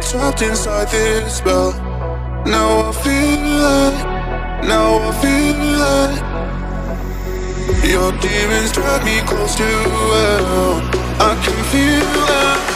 trapped inside this spell. Now I feel it, now I feel it. Your demons drag me close to hell. I can feel it.